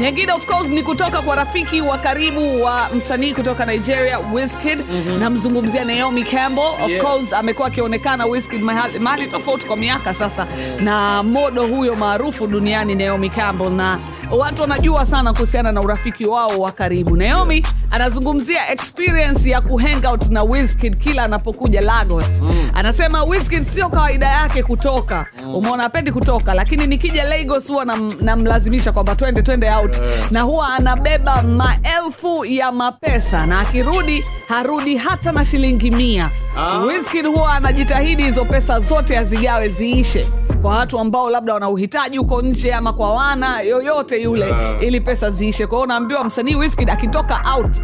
nyingine of course ni kutoka kwa rafiki wa karibu wa msanii kutoka nigeria Wizkid. Namzungumzia naomi campbell. Of Yeah. course amekuwa akionekana Wizkid mahali, mahali tofauti kwa miaka sasa. Na modo huyo maarufu duniani naomi campbell. Na watu wanajua sana kuhusiana na urafiki wao wa karibu. Naomi anazungumzia experience ya kuhangout na Wizkid kila anapokuja lagos Mm. anasema Wizkid sio kawaida yake kutoka Mm. umeona apendi kutoka lakini nikija lagos huwa nam- namlazimisha kwamba twende twende out Yeah. na huwa anabeba maelfu ya mapesa na akirudi harudi hata na shilingi mia Ah. Wizkid huwa anajitahidi hizo pesa zote azigawe ziishe kwa watu ambao labda wana uhitaji huko nje ama kwa wana yoyote yule Yeah. ili pesa ziishe. Kwao unaambiwa msanii Wizkid akitoka out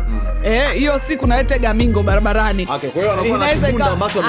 eh, hiyo siku nawetega mingo barabarani. Okay, anakuwa na Inaweza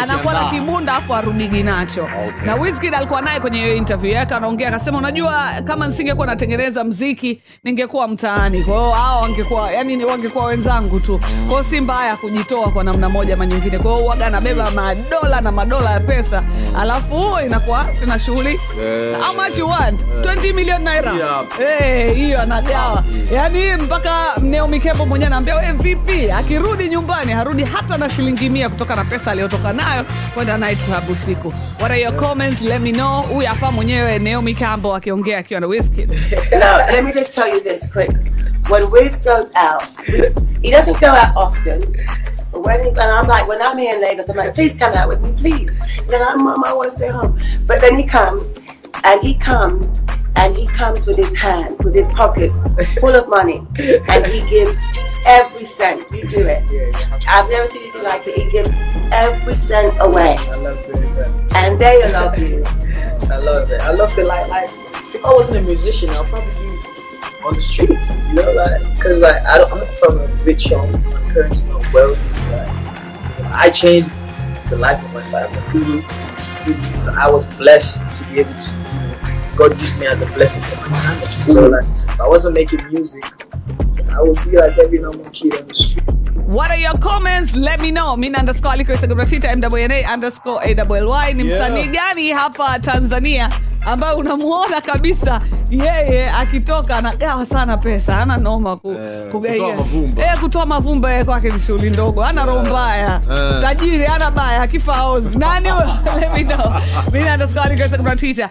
anakuwa na kibunda afu arudigi nacho. Okay. na Wizkid alikuwa naye kwenye hiyo interview yake anaongea akasema unajua kama nisingekuwa natengeneza mziki ningekuwa mtaani. Kwa hiyo hao wangekuwa yani wangekuwa wenzangu tu. Kwa hiyo si mbaya kujitoa kwa namna moja ama nyingine. Kwa hiyo waga anabeba madola na madola ya pesa. Alafu inakuwa tena shughuli Eh. how much you want 20 million naira Yeah. Eh, hiyo anagawa Yeah. yaani mpaka mneo mikepo mwenyewe anaambia we vipi akirudi nyumbani harudi hata na shilingi mia kutoka na pesa aliyotoka nayo kwenda night club usiku what are your comments let me know huyu hapa mwenyewe Naomi Campbell akiongea akiwa na whisky No, let me just tell you this quick. When Wiz goes out, he doesn't go out often. When he, and I'm like, when I'm here in Lagos, I'm like, please come out with me, please. Then I'm, mom, I want to stay home. But then he comes, and he comes, and he comes with his hand, with his pockets full of money, and he gives every cent. You do it. I've never seen anything like it. He gives every cent away, I love doing that. and they love you. I love it. I love the Like, like if I wasn't a musician, I'll probably be on the street. You know, like because like I don't, I'm not from a rich home. My parents are not wealthy. I changed the life of my family. Mm-hmm. I was blessed to be able to. God used me as a blessing for my family. So like, if I wasn't making music, I would be like every normal kid on the street. What are your comments? Let me know. Mina underscore aliko Instagram na Twitter MWNA underscore AWLY. Ni Yeah. gani hapa Tanzania ambayo unamuona kabisa yeye akitoka anagawa sana pesa, ana noma ku, Eh, kugaia. kutoa mavumba. Eh, kutoa mavumba yeye kwake ni shughuli ndogo, ana roho mbaya, Eh. tajiri, ana baya, akifa ozi. Nani? Let me know. Mina underscore aliko Instagram na Twitter.